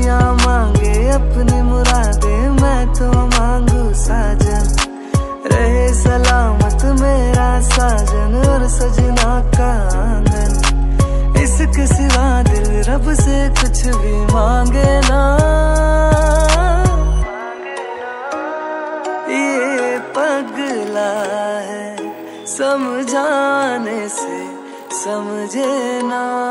दुनिया मांगे अपनी मुरादे, मैं तो मांगू साजन। रहे सलामत मेरा साजन और सजना का आँगन। इसके सिवा दिल रब से कुछ भी मांगे ना। ये पगला है, समझाने से समझे ना।